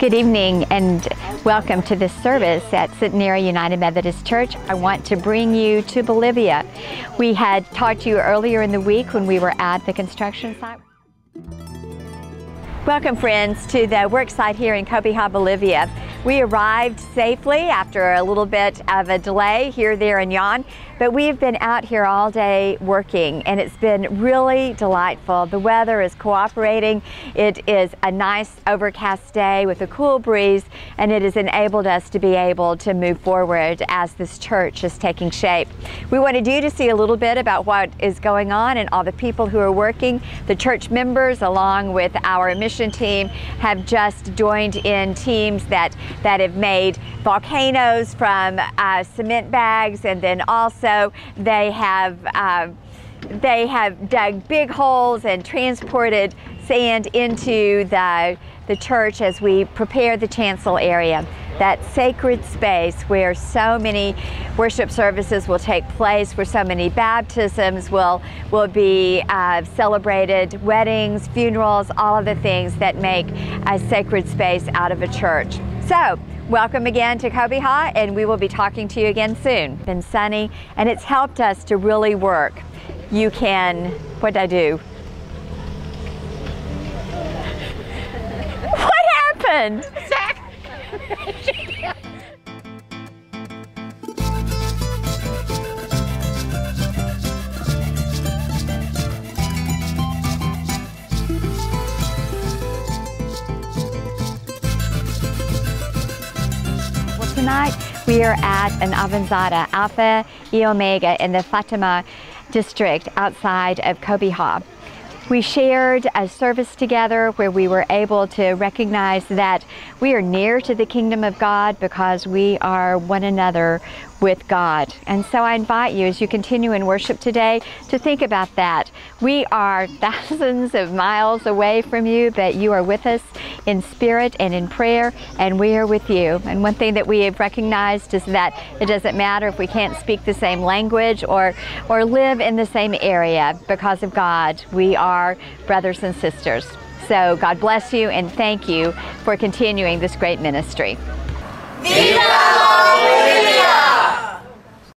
Good evening and welcome to this service at Centenary United Methodist Church. I want to bring you to Bolivia. We had talked to you earlier in the week when we were at the construction site. Welcome friends to the work site here in Cobija, Bolivia. We arrived safely after a little bit of a delay here, there, and yon, but we have been out here all day working and it's been really delightful. The weather is cooperating. It is a nice overcast day with a cool breeze and it has enabled us to be able to move forward as this church is taking shape. We wanted you to see a little bit about what is going on and all the people who are working. The church members along with our mission team have just joined in teams that that have made volcanoes from uh, cement bags and then also they have uh, they have dug big holes and transported sand into the, the church as we prepare the chancel area that sacred space where so many worship services will take place, where so many baptisms will, will be uh, celebrated, weddings, funerals, all of the things that make a sacred space out of a church. So, welcome again to Cobija, and we will be talking to you again soon. It's been sunny, and it's helped us to really work. You can, what did I do? What happened? Well, tonight we are at an Avanzada, Alpha y Omega in the Fatima district outside of Cobija. We shared a service together where we were able to recognize that we are near to the kingdom of God because we are one another with God. And so I invite you as you continue in worship today to think about that. We are thousands of miles away from you, but you are with us in spirit and in prayer, and we are with you. And one thing that we have recognized is that it doesn't matter if we can't speak the same language or, or live in the same area because of God. We are brothers and sisters. So God bless you and thank you for continuing this great ministry. ¡Viva!